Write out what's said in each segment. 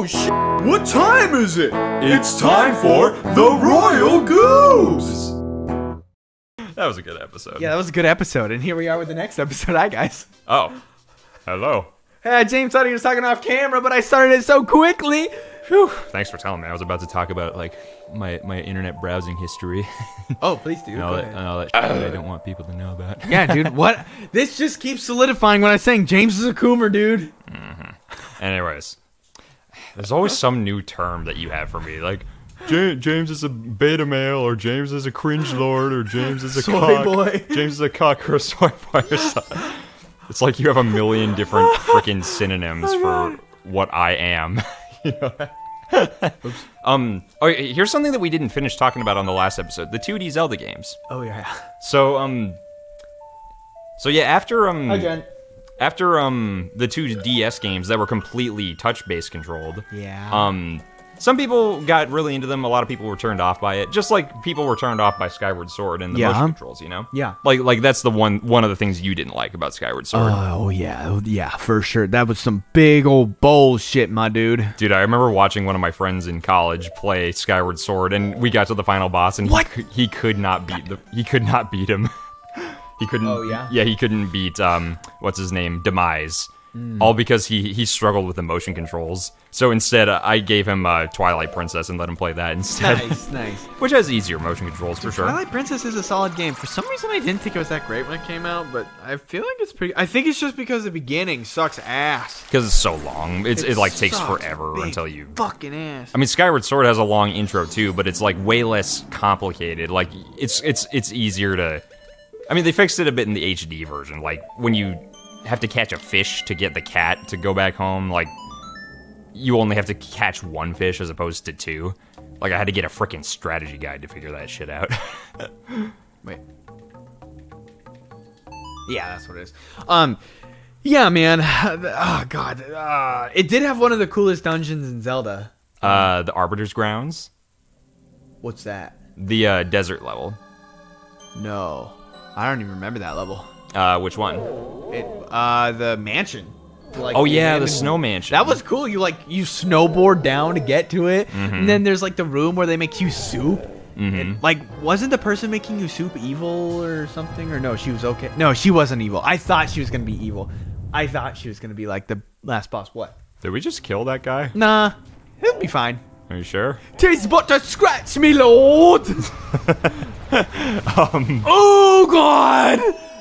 Oh shit! What time is it? It's time for the Royal Goobs! That was a good episode. Yeah, that was a good episode, and here we are with the next episode. Hi, guys. Oh. Hello. Hey, James thought he was talking off camera, but I started it so quickly. Whew. Thanks for telling me. I was about to talk about like my my internet browsing history. Oh, please do. and all Go that, ahead. and all that shit that I don't want people to know about. Yeah, dude. What? This just keeps solidifying what I'm saying. James is a coomer, dude. Mm -hmm. Anyways, there's always some new term that you have for me, like James is a beta male, or James is a cringe lord, or James is a Soy cock. boy. James is a cock or a soy boy. Or something. It's like you have a million different freaking synonyms for what I am. you know. um. Okay. Here's something that we didn't finish talking about on the last episode: the 2D Zelda games. Oh yeah. So um. So yeah, after um. Hi, Jen. After um the two DS games that were completely touch-based controlled. Yeah. Um some people got really into them, a lot of people were turned off by it. Just like people were turned off by Skyward Sword and the Yeah. motion controls, you know? Yeah. Like like that's the one one of the things you didn't like about Skyward Sword. Oh yeah, oh, yeah, for sure. That was some big old bullshit, my dude. Dude, I remember watching one of my friends in college play Skyward Sword and we got to the final boss and What? he he could not beat the he could not beat him. he couldn't Oh, yeah? Yeah, he couldn't beat um what's his name? Demise. Hmm. All because he he struggled with the motion controls. So instead, uh, I gave him uh, Twilight Princess and let him play that instead, Nice, nice. which has easier motion controls for sure. Twilight Princess is a solid game. For some reason, I didn't think it was that great when it came out, but I feel like it's pretty. I think it's just because the beginning sucks ass. Because it's so long, it's, it, like takes forever until you. fucking ass. I mean, Skyward Sword has a long intro too, but it's like way less complicated. Like it's it's it's easier to. I mean, they fixed it a bit in the HD version. Like when you have to catch a fish to get the cat to go back home, like you only have to catch one fish as opposed to two. Like I had to get a freaking strategy guide to figure that shit out. Wait. Yeah, that's what it is. Um, yeah, man. Oh god. Uh, it did have one of the coolest dungeons in Zelda. uh, the Arbiter's Grounds, What's that? the uh, desert level. No, I don't even remember that level. Uh, which one? It uh the mansion. Like Oh yeah, the snow mansion. That was cool. You like you snowboard down to get to it, Mm-hmm. and then there's like the room where they make you soup. And, like, wasn't the person making you soup evil or something? Or no, she was okay. No, she wasn't evil. I thought she was gonna be evil. I thought she was gonna be like the last boss. What? Did we just kill that guy? Nah, he'll be fine. Are you sure? Tis but to scratch me, lord. Um. Oh God,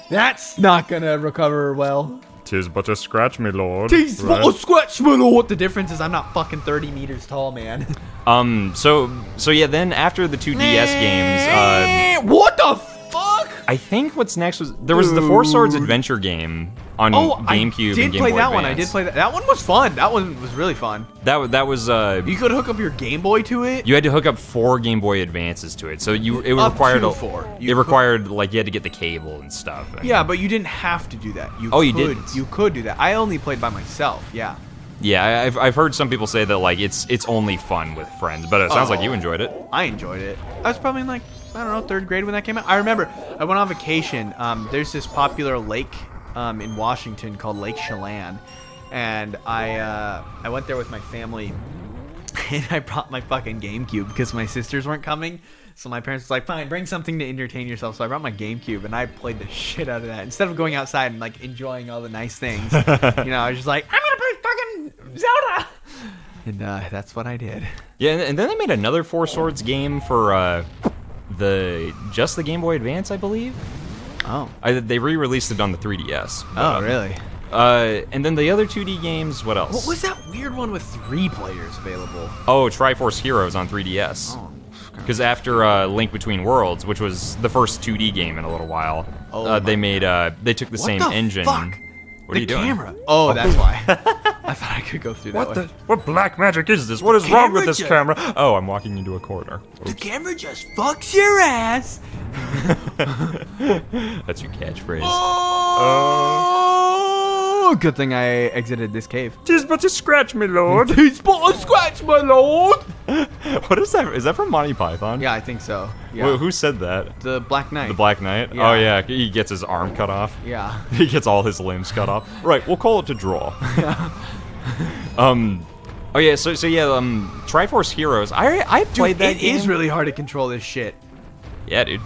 that's not gonna recover well. Tis but a scratch, me lord. Tis but to scratch me, lord. The difference is I'm not fucking 30 meters tall, man. Um. So so yeah. Then after the two DS games, uh, Eh, what the fuck? I think what's next was there was the Four Swords Adventure game on Oh, GameCube I did play that one. I did play that. That one was fun. That one was really fun. That that was uh. You could hook up your Game Boy to it. You had to hook up four Game Boy Advances to it, so you it Up required to a, four. It You could- required like you had to get the cable and stuff. yeah, but you didn't have to do that. You Oh, you could, didn't? You could do that. I only played by myself. Yeah. yeah. I- I've I've heard some people say that like it's it's only fun with friends, but it sounds like Oh. you enjoyed it. I enjoyed it. I was probably in like I don't know third grade when that came out. I remember I went on vacation. Um, there's this popular lake um, in Washington called Lake Chelan, and I uh, I went there with my family, and I brought my fucking GameCube because my sisters weren't coming. So my parents was like, "Fine, bring something to entertain yourself." So I brought my GameCube and I played the shit out of that. Instead of going outside and like enjoying all the nice things, you know, I was just like, "I'm gonna play fucking Zelda," and uh, that's what I did. Yeah, and, then they made another Four Swords game for uh, the just the Game Boy Advance, I believe. Oh. I, they re-released it on the 3DS. Oh, Uh, really? Uh, and then the other 2D games, what else? What was that weird one with three players available? Oh, Triforce Heroes on 3DS. Oh, Because after uh, Link Between Worlds, which was the first 2D game in a little while, Oh uh, they made uh, they took the What same the engine. fuck? What the are you doing? camera. Oh, that's why. I thought I could go through that What one. the? What black magic is this? What is wrong with this just- camera? Oh, I'm walking into a corner. The camera just fucks your ass. That's your catchphrase. Oh, good thing I exited this cave. Tis but to scratch my lord. He's but a scratch, my lord. what is that? Is that from Monty Python? Yeah, I think so. Yeah. Who, who said that? the Black Knight. The Black Knight? Yeah. Oh yeah, he gets his arm cut off. Yeah. He gets all his limbs cut off. Right, we'll call it to draw. um, Oh yeah, so so yeah, um, Triforce Heroes. I I played Dude, that it game. is really hard to control this shit. yeah, dude.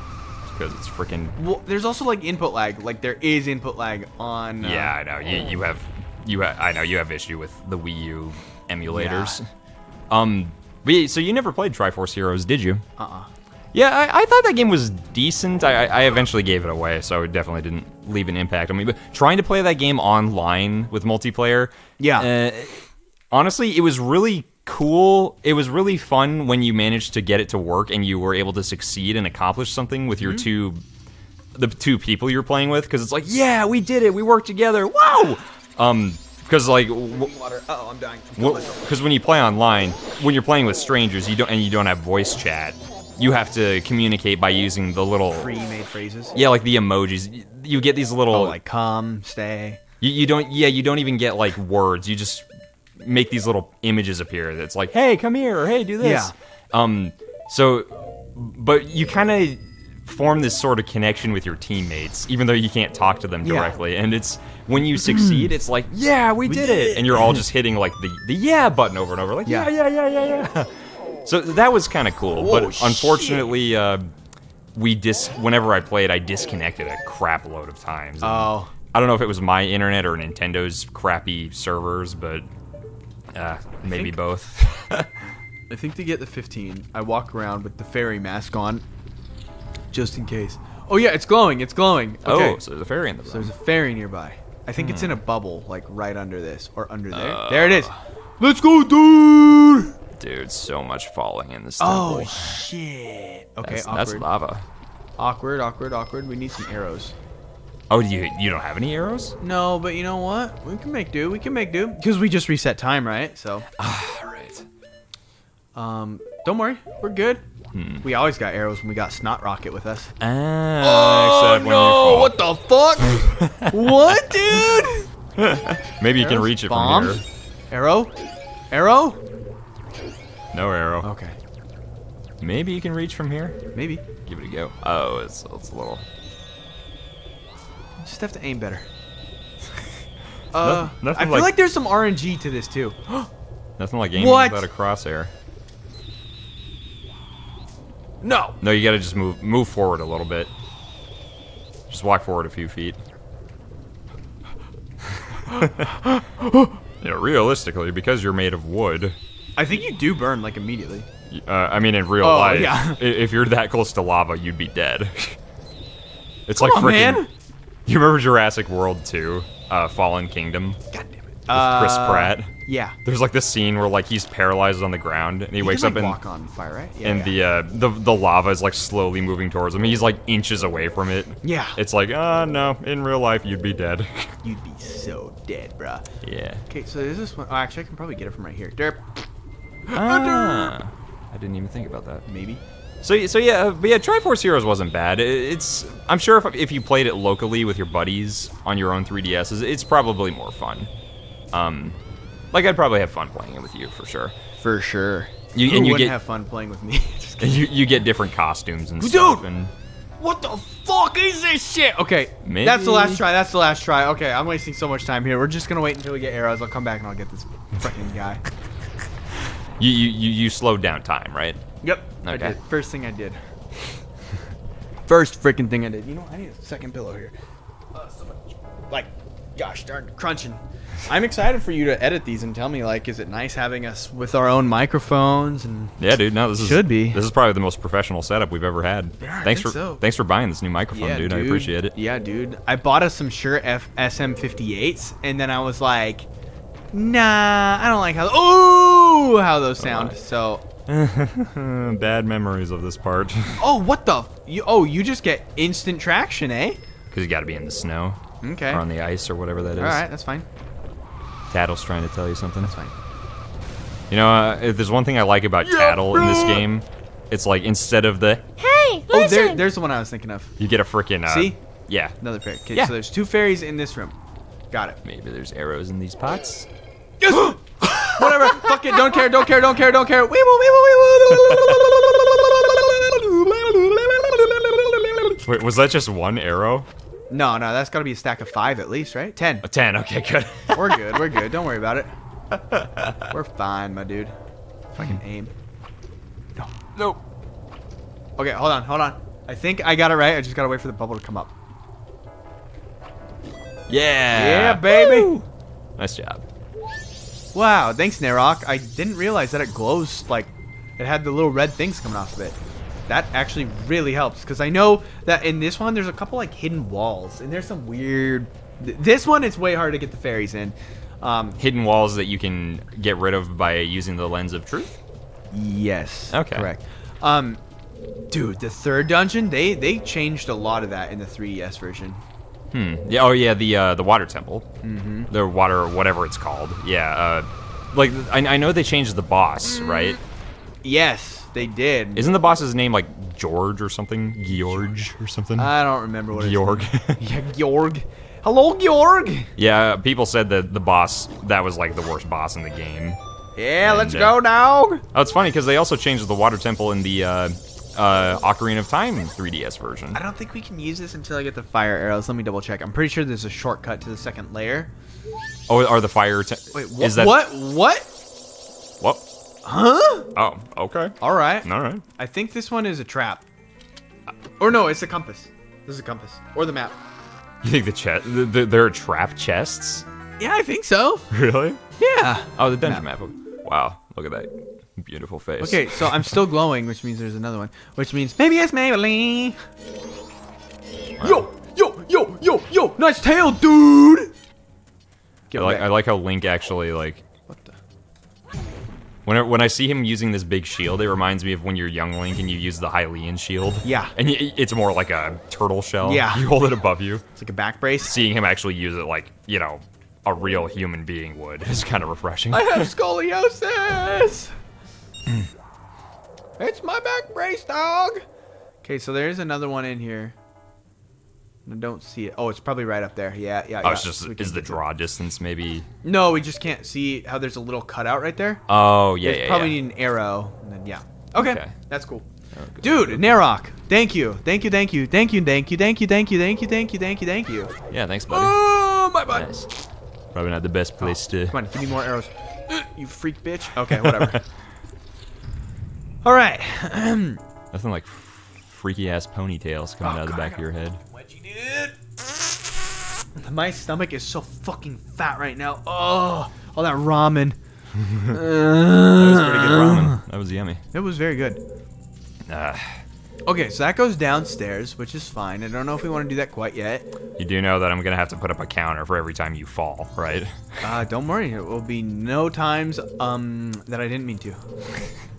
Because it's freaking. Well, there's also like input lag. Like there is input lag on. Uh, Yeah, I know. You you have you ha- I know you have issue with the Wii U emulators. Yeah. Um, so you never played Triforce Heroes, did you? Uh-uh. Yeah, I, I thought that game was decent. I, I I eventually gave it away, so it definitely didn't leave an impact on me. But trying to play that game online with multiplayer, Yeah. uh, honestly, it was really cool. It was really fun when you managed to get it to work and you were able to succeed and accomplish something with your two, the two people you're playing with. Because it's like, yeah, we did it. We worked together. Wow. Um, because like. Oh, I'm dying. because when you play online, when you're playing with strangers, you don't and you don't have voice chat. You have to communicate by using the little Pre-made phrases. yeah, like the emojis. You- You get these little Oh, like come, stay. you, you don't yeah you don't even get like words. You just make these little images appear. That's like hey come here or hey do this. Yeah. Um. So, but you kind of form this sort of connection with your teammates, even though you can't talk to them directly. Yeah. And it's when you succeed, it's like yeah we, did, it. and you're all just hitting like the the yeah button over and over like yeah Yeah. yeah yeah yeah yeah. So that was kind of cool, Whoa, but unfortunately, uh, we dis. Whenever I played, I disconnected a crap load of times. Oh. I don't know if it was my internet or Nintendo's crappy servers, but uh, maybe think- both. I think to get the 15, I walk around with the fairy mask on, just in case. Oh yeah, it's glowing. It's glowing. Okay. Oh, so there's a fairy in the So there's a fairy nearby. I think it's in a Hmm. bubble, like right under this or under there. Uh. there it is. Let's go, dude. Dude, so much falling in this Oh temple. shit. Okay, that's, awkward. that's lava. awkward, awkward, awkward. We need some arrows. Oh, you you don't have any arrows? No, but you know what? We can make do. We can make do because we just reset time, right? So, All right. um, don't worry, we're good. Hmm. We always got arrows when we got Snot Rocket with us. Ah, except when. What the fuck? what, dude? Maybe you can reach it Bomb? from here. Arrow? Arrow? No arrow. Okay, Maybe you can reach from here. maybe. Give it a go. Oh, it's it's a little. Just have to aim better. Uh, nothing I feel like- like... there's some RNG to this too. Nothing like aiming What? without a crosshair. no. No, you gotta just move move forward a little bit. Just walk forward a few feet. you know, realistically, because you're made of wood. I think you do burn like immediately. Uh, I mean, in real Oh, life, yeah. if you're that close to lava, you'd be dead. it's like freaking. You remember Jurassic World 2, uh, Fallen Kingdom, God damn it. Chris Uh, Pratt? Yeah. There's like this scene where like he's paralyzed on the ground and he, You wakes can, up like, and walk on fire, right? Yeah. and yeah. the uh, the the lava is like slowly moving towards him. He's like inches away from it. Yeah. It's like, uh no, in real life you'd be dead. You'd be so dead, bruh. yeah. Okay, so is this one? Oh, actually, I can probably get it from right here. Derp. Ah, I didn't even think about that. Maybe. So so yeah, but yeah, Triforce Heroes wasn't bad. It's I'm sure if if you played it locally with your buddies on your own 3DSs, it's probably more fun. Um, like I'd probably have fun playing it with you for sure. For sure. You- Who and you wouldn't get- have fun playing with me? Just kidding. And you you get different costumes and Dude! stuff. And what the fuck is this shit? Okay, Maybe- that's the last try. That's the last try. Okay, I'm wasting so much time here. We're just gonna wait until we get arrows. I'll come back and I'll get this fucking guy. you you you, you slowed down time, right? Yep. I Okay. did. First thing I did. First freaking thing I did. You know, I need a second pillow here. Uh, so much, like, gosh darn, crunching. I'm excited for you to edit these and tell me, like, is it nice having us with our own microphones and Yeah, dude. No, this is Should be. This is probably the most professional setup we've ever had. Yeah, thanks for so. thanks for buying this new microphone, dude. I appreciate it. Yeah, dude. I bought us some Shure F- SM58s, and then I was like, nah, I don't like how. Oh, how those sound. So, Bad memories of this part oh, what the? F- you, oh, you just get instant traction, eh? Because you got to be in the snow Okay. or on the ice or whatever that is. All right, that's fine. Tatl's trying to tell you something. That's fine. You know, uh, if there's one thing I like about Tattle in this game, it's like instead of the Hey, Oh, there, there's the one I was thinking of. you get a freaking uh, See? Yeah. Another fairy. Okay, Yeah. so there's two fairies in this room. Got it. Maybe there's arrows in these pots. Yes! Whatever. Fuck it. Don't care. Don't care. Don't care. Don't care. Weeble, weeble, weeble. Wait, was that just one arrow? No, no, that's got to be a stack of five at least, right? Ten. A ten. Okay, good. We're good. We're good. Don't worry about it. We're fine, my dude. If I can aim. No. Nope. Okay, hold on, hold on. I think I got it right. I just gotta wait for the bubble to come up. Yeah. Yeah, baby. Woo. Nice job. Wow, thanks, Narok. I didn't realize that it glows like it had the little red things coming off of it. That actually really helps because I know that in this one there's a couple like hidden walls and there's some weird. This one it's way hard to get the fairies in. Um, Hidden walls that you can get rid of by using the lens of truth. yes. Okay. Correct. Um, dude, the third dungeon they they changed a lot of that in the 3DS version. Hmm. Yeah. Oh, yeah. The uh, the water temple. Mm-hmm. The water, whatever it's called. Yeah. Uh, like I, I know they changed the boss, Mm. right? Yes, they did. Isn't the boss's name like George or something? George or something? I don't remember what. Georg. Yeah, Georg. Hello, Georg. yeah. People said that the boss that was like the worst boss in the game. Yeah, let's uh, go, now. Oh, it's funny because they also changed the water temple in the uh, Ocarina of Time 3DS version. I don't think we can use this until I get the fire arrows. Let me double check. I'm pretty sure there's a shortcut to the second layer. Oh, are the fire? Wait, wh- Is that what? What? What? Huh? Oh, okay. All right. All right. I think this one is a trap. Or no, it's a compass. This is a compass or the map. You think the chest? The, the, there are trap chests? Yeah, I think so. Really? Yeah. Oh, the dungeon map. Wow, look at that beautiful face. Okay, so I'm still glowing, which means there's another one. Which means maybe it's Maybelline. Yo, yo, yo, yo, yo! Nice tail, dude. I like. I like how Link actually like. What the? When, when I see him using this big shield, it reminds me of when you're young Link and you use the Hylian shield. Yeah. And it's more like a turtle shell. Yeah. You hold it above you. It's like a back brace. Seeing him actually use it like, you know, a real human being would is kind of refreshing. I have scoliosis. Mm. it's my back brace, dog. Okay, so there's another one in here. I don't see it. Oh, it's probably right up there. Yeah, yeah. Oh, yeah. it's just so is the to it. draw distance maybe? No, we just can't see how there's a little cutout right there. Oh yeah, yeah, probably yeah. need an arrow. And then yeah. Okay, Okay. that's cool. Oh, Dude, Narok, thank you, thank you, thank you, thank you, thank you, thank you, thank you, thank you, thank you, thank you, thank you. Yeah, thanks, buddy. Oh my butt. Nice. Probably not the best place oh, to. Come on, give me more arrows. You freak bitch. Okay, whatever. All right. Nothing like freaky ass ponytails coming out of the back of your head. What you? My stomach is so fucking fat right now. Oh, all that ramen. That was pretty good ramen. That was yummy. It was very good. Uh, Okay, so that goes downstairs, which is fine. I don't know if we want to do that quite yet. you do know that I'm gonna have to put up a counter for every time you fall, right? Uh, don't worry, it will be no times um that I didn't mean to.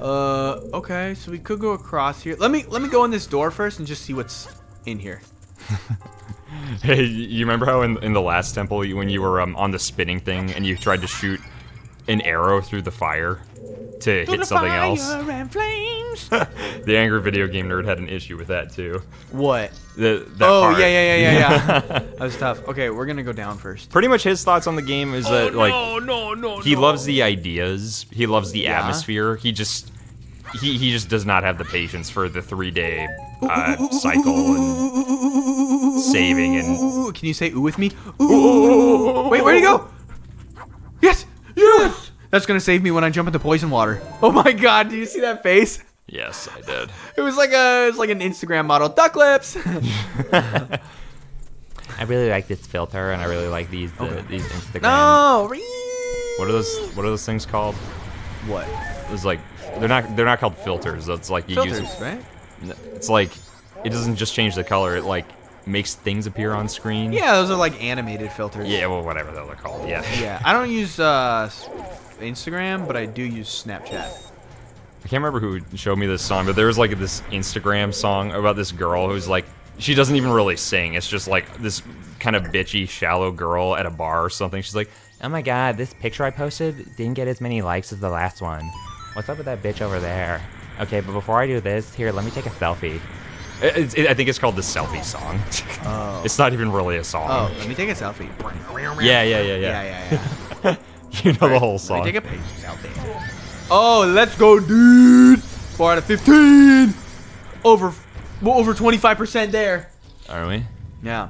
Uh, okay, so we could go across here. Let me let me go in this door first and just see what's in here. Hey, you remember how in, in the last temple, you, when you were um, on the spinning thing and you tried to shoot an arrow through the fire to hit something else? And flames. The angry video game nerd had an issue with that too. what? The, that Oh part. yeah yeah yeah yeah yeah. that was tough. Okay, we're gonna go down first. Pretty much his thoughts on the game is that like Oh, no no he loves the ideas, he loves the Yeah. atmosphere. He just he, he just does not have the patience for the three day uh, cycle and saving and can you say ooh with me? Ooh. Wait, where'd he go? Yes! Yes! That's gonna save me when I jump into poison water. Oh my god, do you see that face? Yes, I did. It was like a it was like an Instagram model. Duck lips! I really like this filter, and I really like these uh, these Instagram. no! What are those? What are those things called? What? It's like they're not they're not called filters. It's like you Filters, use. right? It's like it doesn't just change the color. It like makes things appear on screen. Yeah, those are like animated filters. Yeah. Well, whatever they're called. Yeah. Yeah, I don't use uh, Instagram, but I do use Snapchat. I can't remember who showed me this song, but there was like this Instagram song about this girl who's like, she doesn't even really sing. It's just like this kind of bitchy, shallow girl at a bar or something. She's like, Oh my god, this picture I posted didn't get as many likes as the last one. What's up with that bitch over there? Okay, but before I do this, here, let me take a selfie. it, it- I think it's called the selfie song. Oh. it's not even really a song. Oh, let me take a selfie. Yeah, yeah, yeah, yeah. Yeah, yeah, yeah. you know the whole song. Let me take a picture selfie. Oh, let's go, dude! Four out of fifteen. Over, over twenty-five percent there. Are we? Yeah.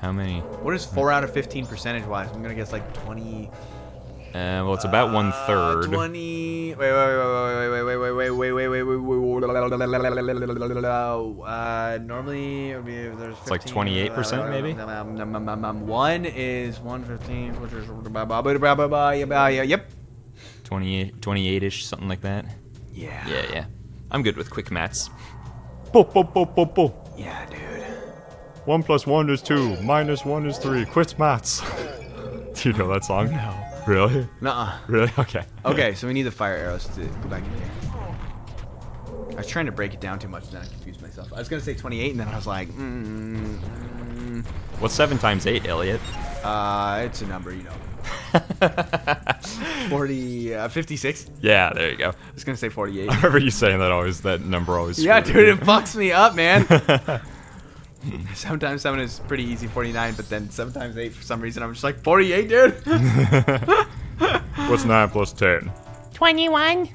How many? What is four out of fifteen percentage wise? I'm gonna guess like twenty. Uh, well, it's about one Uh, third. 20. Wait, wait, wait, wait, wait, wait, wait, wait, wait, wait, wait, wait, wait. Uh, normally, it would be, there's It's like 15, 28% maybe? Um, um, um, um, um, One is 115, which is. Yep. 28, 28-ish, something like that. Yeah. Yeah, yeah. I'm good with quick mats. Bo, bo, bo, bo, bo. Yeah, dude. One plus one is two. Minus one is three. Quit mats. Do you know that song? No. Really? Nuh-uh. Really? Okay. Okay, so we need the fire arrows to go back in here. I was trying to break it down too much, and then I confused myself. I was gonna say 28, and then I was like, mm, mm, What's seven times eight, Elliot? uh, it's a number, you know. 40, uh, 56. Yeah, there you go. I was gonna say 48. I remember you saying that always. That number always. yeah, dude, me. it fucks me up, man. sometimes seven is pretty easy, 49, but then sometimes eight for some reason I'm just like 48, dude. What's nine plus ten? 21.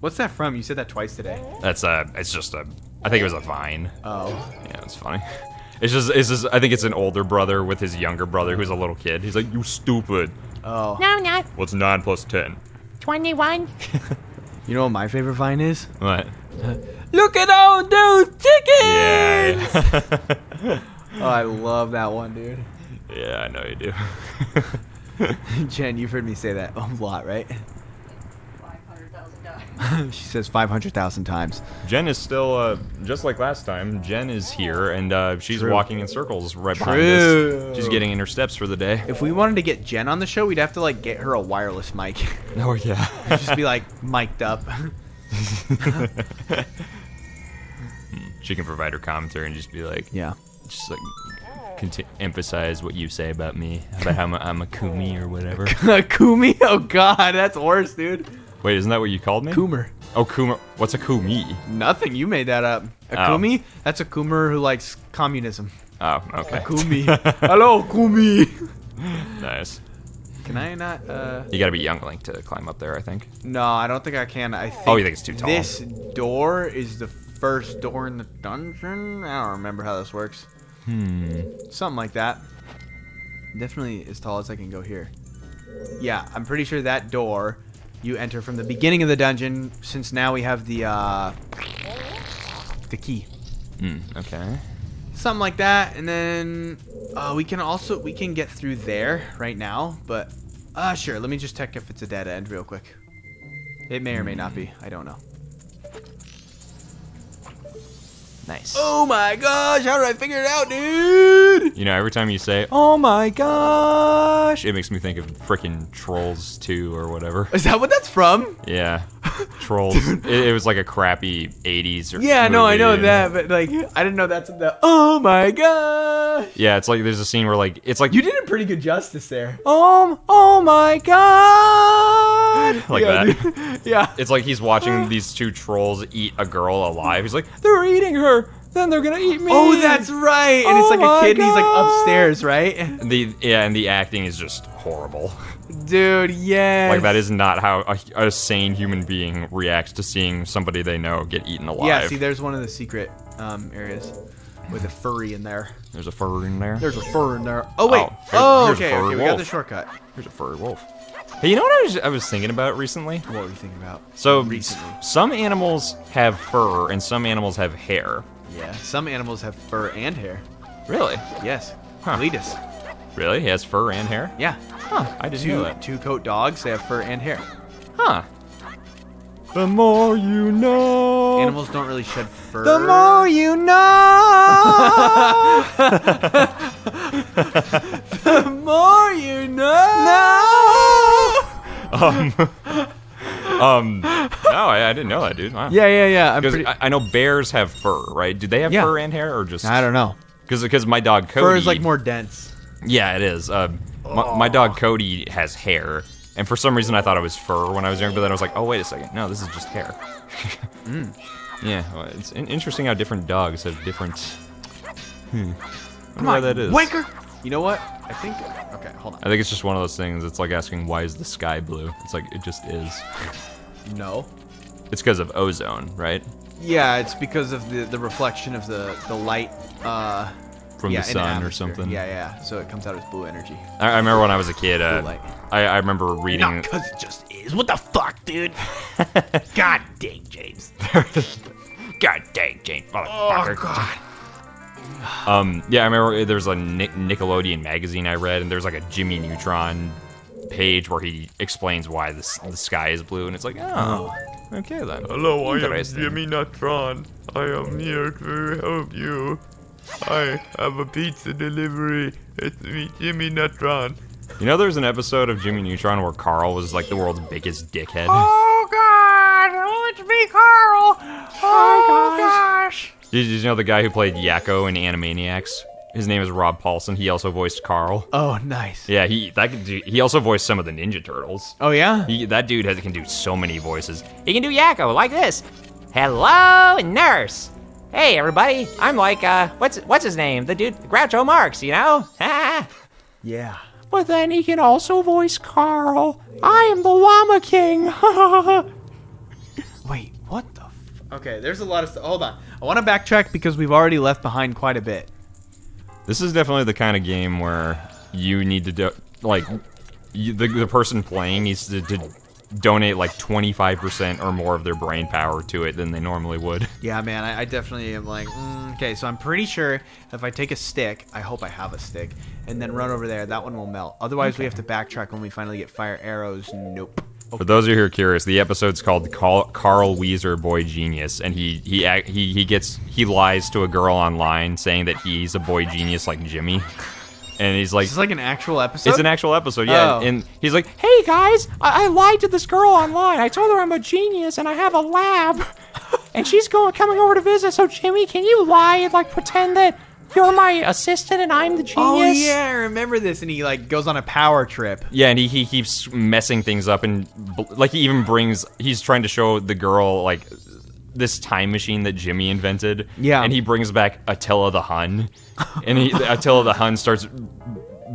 What's that from? You said that twice today. That's a. It's just a. I think it was a vine. Oh. Yeah, it's funny. It's just. It's just. I think it's an older brother with his younger brother who's a little kid. He's like, "You stupid." Oh. No, not What's nine plus ten? 21. You know what my favorite vine is? What? Look at all those chickens! Yeah. Yeah. Oh, I love that one, dude. yeah, I know you do. Jen, you've heard me say that a lot, right? 500,000 times. she says 500,000 times. Jen is still, uh, just like last time. Jen is here, and uh, she's True. walking in circles right behind True. us. She's getting in her steps for the day. If we wanted to get Jen on the show, we'd have to like get her a wireless mic. Oh yeah. Just be like mic'd up. she can provide her commentary and just be like, yeah. just like emphasize what you say about me, about how I'm a, I'm a kumi or whatever. A kumi? Oh god, that's worse, dude. Wait, isn't that what you called me? Coomer. Oh, kuma. What's a kumi? Nothing. You made that up. A Oh. Kumi? That's a Coomer who likes communism. Oh, okay. Kumi. Hello, Kumi. nice. Can I not? Uh, You gotta be young link to climb up there, I think. no, I don't think I can. I think. Oh, you think it's too tall? This door is the first door in the dungeon. I don't remember how this works. Hmm. Something like that. Definitely as tall as I can go here. Yeah, I'm pretty sure that door you enter from the beginning of the dungeon. Since now we have the uh, the key. Hmm. Okay. something like that and then uh, we can also we can get through there right now but uh sure let me just check if it's a dead end real quick it may or may not be i don't know Nice. oh my gosh how did i figure it out dude You know, every time you say, "Oh my gosh," it makes me think of freaking Trolls 2 or whatever. is that what that's from Yeah, Trolls. it, it was like a crappy '80s or yeah no i know that but like i didn't know that's the oh my gosh Yeah, it's like there's a scene where like it's like you did a pretty good justice there um oh my god like yeah, that. yeah It's like he's watching these two trolls eat a girl alive. He's like, they're eating her. Then they're gonna eat me. oh that's right and it's Oh like a my kid and he's like upstairs right the yeah, and the acting is just horrible. dude yeah Like that is not how a, a sane human being reacts to seeing somebody they know get eaten alive. Yeah, see, there's one of the secret um, areas with a furry in there. There's a fur in there. There's a fur in there. Oh wait. Oh, here- Oh, here's a okay. Okay, we got the shortcut. There's a furry wolf. Hey, you know what I was I was thinking about recently? What were you thinking about? So recently. some animals have fur and some animals have hair. Yeah. Some animals have fur and hair. Really? Yes. Huh. Really? He has fur and hair? Yeah. Huh. I didn't know Two that. two coat dogs. They have fur and hair. Huh. The more you know. Animals don't really shed fur. The more you know. the more you know. um, um, no, I, I didn't know that, dude. Wow. Yeah, yeah, yeah. I'm Because pretty. I, I know bears have fur, right? Do they have Yeah. fur and hair, or just? I don't know. Because because my dog Cody. Fur is like more dense. Yeah, it is. Uh, my, my dog Cody has hair, and for some reason I thought it was fur when I was younger, but then I was like, oh wait a second, no, this is just hair. Mm. Yeah, well, it's interesting how different dogs have different. Hmm. Come on, that is. Wanker. You know what? I think. Okay, hold on. I think it's just one of those things. It's like asking why is the sky blue? It's like it just is. No. It's because of ozone, right? Yeah, it's because of the the reflection of the the light uh, from yeah, the in sun or something. Yeah, yeah. So it comes out as blue energy. I, I remember when I was a kid. Uh, I, I remember reading. Not because it just is. What the fuck, dude? God dang, James. God dang, Jane, Oh. God. Um, yeah, I remember there's a Nickelodeon magazine I read, and there's like a Jimmy Neutron page where he explains why the, the sky is blue, and it's like, oh, oh. okay then. Hello, I am Interesting. Jimmy Neutron. I am here to help you. I have a pizza delivery. It's me, Jimmy Neutron. You know, there's an episode of Jimmy Neutron where Carl was like the world's biggest dickhead. Oh God! Oh, it's me, Carl. Oh gosh. Did you know the guy who played Yakko in Animaniacs? His name is Rob Paulsen. He also voiced Carl. Oh, nice. Yeah, he that do, he also voiced some of the Ninja Turtles. Oh yeah. He, that dude has, can do so many voices. He can do Yakko like this. Hello, nurse. Hey, everybody. I'm like, uh, what's what's his name? The dude, Groucho Marx, you know? Yeah. but then he can also voice Carl. I am the Llama King. Wait, what the? F- okay, there's a lot of stuff. Hold on. I want to backtrack because we've already left behind quite a bit. This is definitely the kind of game where you need to do like you, the the person playing needs to, to donate like 25% or more of their brain power to it than they normally would. Yeah, man, I, I definitely am like, mm, okay, so I'm pretty sure if I take a stick, I hope I have a stick, and then run over there, that one will melt. Otherwise, we have to backtrack when we finally get fire arrows. Nope. For those of you who are curious, the episode's called Carl, Carl Wheezer Boy Genius, and he he he he gets he lies to a girl online saying that he's a boy genius like Jimmy, and he's like. Is like an actual episode? It's an actual episode, yeah. Oh. And he's like, "Hey guys, I-, I lied to this girl online. I told her I'm a genius and I have a lab, and she's going coming over to visit. So Jimmy, can you lie and like pretend that you're my assistant and I'm the genius?" Oh yeah, I remember this, and he like goes on a power trip. Yeah, and he, he keeps messing things up, and like he even brings, he's trying to show the girl like this time machine that Jimmy invented. Yeah. and he brings back Attila the Hun, and he Attila the Hun starts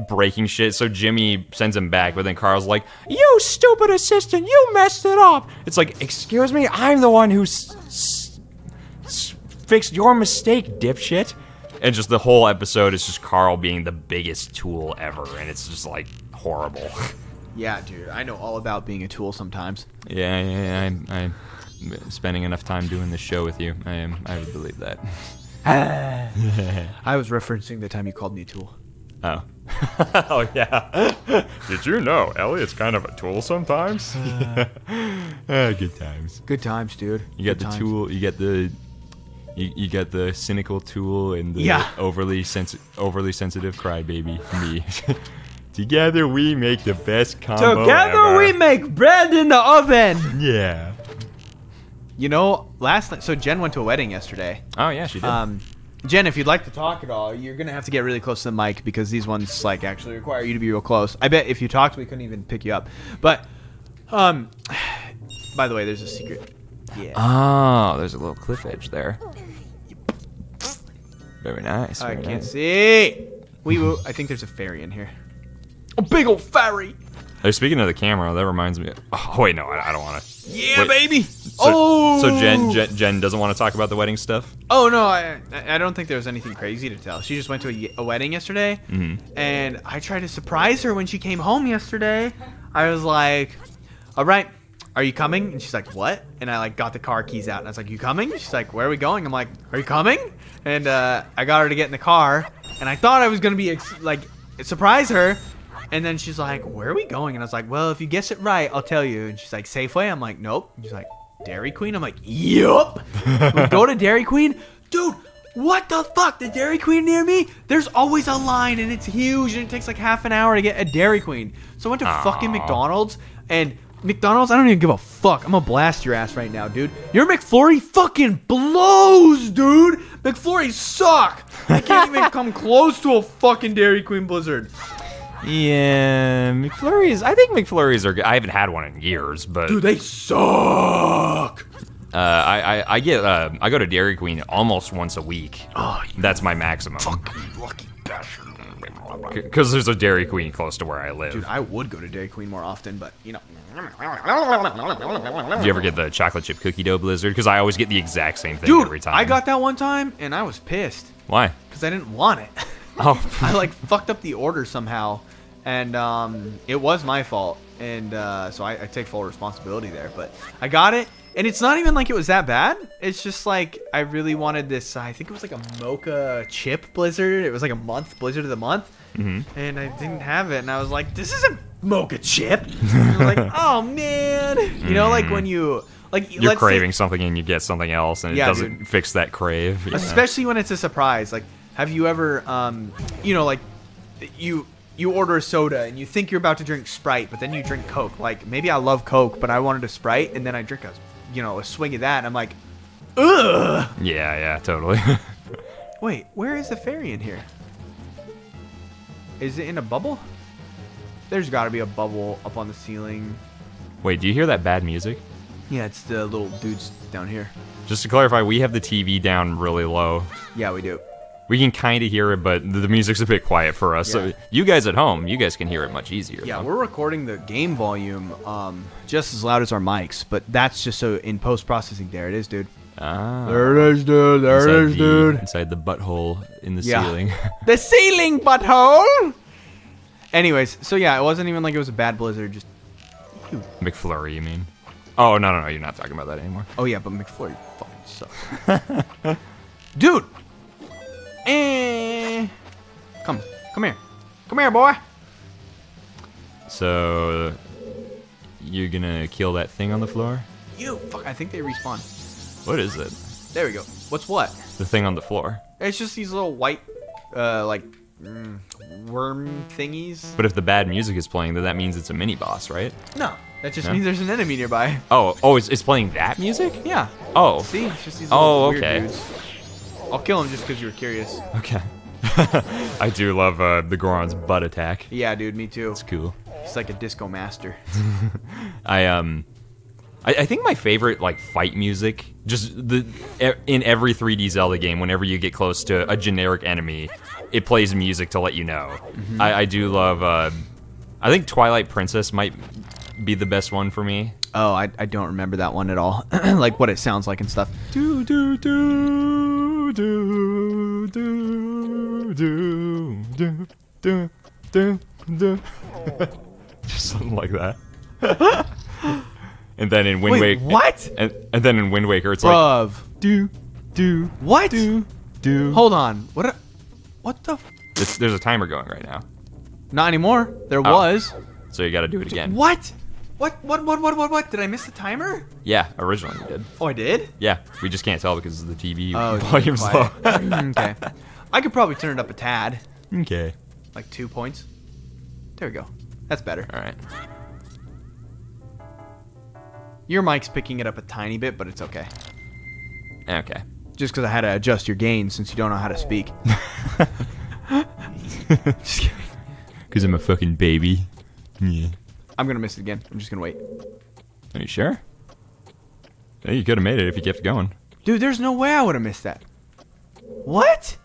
breaking shit. So Jimmy sends him back, but then Carl's like, "You stupid assistant, you messed it up." It's like, excuse me, I'm the one who s- s- s- fixed your mistake, dipshit. And just the whole episode is just Carl being the biggest tool ever, and it's just like horrible. Yeah, dude, I know all about being a tool sometimes. Yeah, yeah, yeah I'm, I'm spending enough time doing this show with you. I am. I would believe that. I was referencing the time you called me a tool. Oh. oh yeah. Did you know Elliot's kind of a tool sometimes? Ah, good times. Good times, dude. You got Good the times. tool. You got the. You, you got the cynical tool and the Yeah. overly sens- overly sensitive crybaby me. Together we make the best combo Together ever. we make bread in the oven. Yeah. You know, last night. So Jen went to a wedding yesterday. Oh yeah, she did. Um, Jen, if you'd like to talk at all, you're gonna have to get really close to the mic because these ones like actually require you to be real close. I bet if you talked, we couldn't even pick you up. But, um, by the way, there's a secret. Yeah. Oh, there's a little cliff edge there. Very nice. I can't nice. see. We will. I think there's a fairy in here. A big old fairy. Hey, speaking of the camera, that reminds me. Oh wait, no, I, I don't want to. Yeah, Wait. baby. So, oh. so Jen, Jen Jen doesn't want to talk about the wedding stuff. Oh no, I I don't think there was anything crazy to tell. She just went to a, a wedding yesterday, mm -hmm. and I tried to surprise her when she came home yesterday. I was like, "All right, are you coming?" And she's like, "What?" And I like got the car keys out, and I was like, "You coming?" She's like, "Where are we going?" I'm like, "Are you coming?" And uh, I got her to get in the car, and I thought I was gonna be ex- like surprise her. And then she's like, "Where are we going?" And I was like, "Well, if you guess it right, I'll tell you." And she's like, "Safeway." I'm like, "Nope." And she's like, "Dairy Queen." I'm like, "Yup." we go to Dairy Queen, dude. What the fuck? The Dairy Queen near me? There's always a line, and it's huge, and it takes like half an hour to get a Dairy Queen. So I went to fucking McDonald's, and McDonald's, I don't even give a fuck. I'm gonna blast your ass right now, dude. Your McFlurry fucking blows, dude. McFlurries suck. I can't even come close to a fucking Dairy Queen Blizzard. Yeah, McFlurries. I think McFlurries are. good. I haven't had one in years, but Dude, they suck. uh, I, I I get uh, I go to Dairy Queen almost once a week. Oh, That's my maximum. lucky bastard. Because there's a Dairy Queen close to where I live. Dude, I would go to Dairy Queen more often, but you know. Do you ever get the chocolate chip cookie dough blizzard? Because I always get the exact same thing Dude, every time. I got that one time, and I was pissed why? because I didn't want it. Oh, I like fucked up the order somehow, and um, it was my fault, and uh, so I, I take full responsibility there. But I got it, and it's not even like it was that bad. It's just like I really wanted this. I think it was like a mocha chip blizzard. It was like a month blizzard of the month, Mm-hmm. and I didn't have it, and I was like, this isn't mocha chip. And I was like, oh man, you know, like when you like you're let's say- craving something and you get something else, and it doesn't dude. fix that crave. yeah. especially when it's a surprise. Like, have you ever, um, you know, like you you order a soda and you think you're about to drink Sprite, but then you drink Coke. Like maybe I love Coke, but I wanted a Sprite, and then I drink a, you know, a swing of that, and I'm like, ugh. Yeah, yeah, totally. Wait, where is the fairy in here? Is it in a bubble? There's got to be a bubble up on the ceiling. Wait, do you hear that bad music? Yeah, it's the little dudes down here. Just to clarify, we have the TV down really low. Yeah, we do. We can kind of hear it, but the, music's a bit quiet for us. Yeah. So you guys at home, you guys can hear it much easier. Yeah, though. we're recording the game volume um, just as loud as our mics, but that's just so in post processing. There it is, dude. ah, There it is, dude. There inside it is, the, dude. Inside the butthole in the Yeah. ceiling. The ceiling butthole. Anyways, so yeah, it wasn't even like it was a bad blizzard. Just McFlurry, you mean? Oh no, no, no! You're not talking about that anymore. oh yeah, but McFlurry fucking sucks, dude. Eh. Come, come here, come here, boy. So you're gonna kill that thing on the floor? You fuck. I think they respawn. What is it? There we go. What's what? The thing on the floor. It's just these little white, uh, like mm, worm thingies. But if the bad music is playing, then that means it's a mini boss, right? No, that just No? means there's an enemy nearby. Oh, oh, it's, it's playing that music? Yeah. Oh, See, it's just these Oh, little weird okay. dudes. I'll kill him just because you were curious. okay. I do love uh, the Goron's butt attack. Yeah, dude, me too. It's cool. He's like a disco master. I um, I, I think my favorite like fight music, just the in every 3D Zelda game, whenever you get close to a generic enemy, it plays music to let you know. I, I do love. Uh, I think Twilight Princess might be the best one for me. Oh, I, I don't remember that one at all. like what it sounds like and stuff. Do do do do do do do do do do. Just something like that. and then in Wind Wait, Waker, what? And, and then in Wind Waker, it's like Bruv. do do What? do do. Hold on. What? A, what the? F- It's, there's a timer going right now, Not anymore. There Oh. was. so you got to do it again. What? What? What? What? What? What? What? Did I miss the timer? Yeah, originally you did. Oh, I did. Yeah, we just can't tell because the TV Oh, volume's low. Mm, okay. I could probably turn it up a tad, okay. like two points. There we go. That's better. All right. Your mic's picking it up a tiny bit, but it's okay. Okay. Just because I had to adjust your gain since you don't know how to speak. Just kidding. Because I'm a fucking baby. Yeah. I'm gonna miss it again. I'm just gonna wait. Are you sure? Yeah, you could have made it if you kept going. Dude, there's no way I would have missed that. What?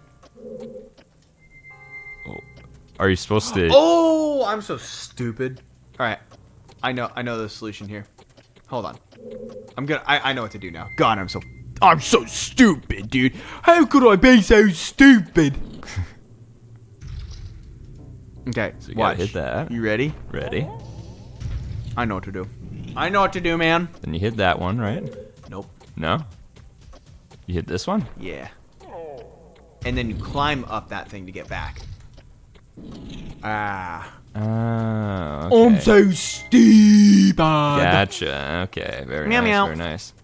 Are you supposed to? Oh, I'm so stupid. All right, I know, I know the solution here. Hold on. I'm gonna. I, I know what to do now. God, I'm so. I'm so stupid, dude. How could I be so stupid? okay, So you gotta watch. hit that. You ready? Ready? I know what to do. I know what to do, man. Then you hit that one, right? Nope. No. You hit this one. Yeah. And then you climb up that thing to get back. Ah. Ah. okay. I'm so stupid. Gotcha. Okay. Very Meow, nice. meow. Very nice.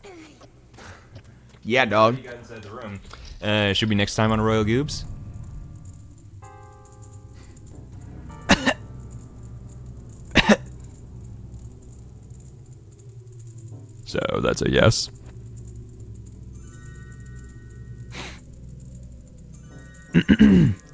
Yeah, dog. got inside the room. Uh, should be next time on Royal Goobs. So that's a yes.